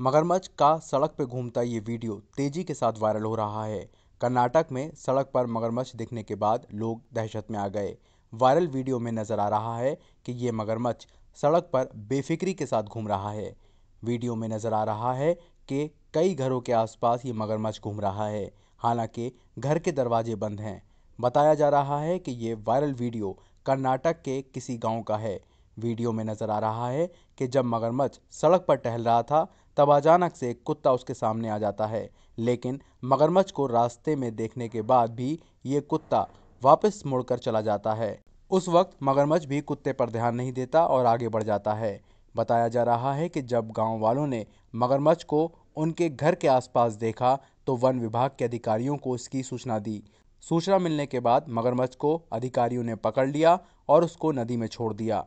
मगरमच्छ का सड़क पर घूमता ये वीडियो तेज़ी के साथ वायरल हो रहा है। कर्नाटक में सड़क पर मगरमच्छ दिखने के बाद लोग दहशत में आ गए। वायरल वीडियो में नज़र आ रहा है कि ये मगरमच्छ सड़क पर बेफिक्री के साथ घूम रहा है। वीडियो में नज़र आ रहा है कि कई घरों के आसपास ये मगरमच्छ घूम रहा है, हालाँकि घर के दरवाजे बंद हैं। बताया जा रहा है कि ये वायरल वीडियो कर्नाटक के किसी गाँव का है। वीडियो में नज़र आ रहा है कि जब मगरमच्छ सड़क पर टहल रहा था, तब अचानक से एक कुत्ता उसके सामने आ जाता है। लेकिन मगरमच्छ को रास्ते में देखने के बाद भी ये कुत्ता वापस मुड़कर चला जाता है। उस वक्त मगरमच्छ भी कुत्ते पर ध्यान नहीं देता और आगे बढ़ जाता है। बताया जा रहा है कि जब गाँव वालों ने मगरमच्छ को उनके घर के आसपास देखा तो वन विभाग के अधिकारियों को इसकी सूचना दी। सूचना मिलने के बाद मगरमच्छ को अधिकारियों ने पकड़ लिया और उसको नदी में छोड़ दिया।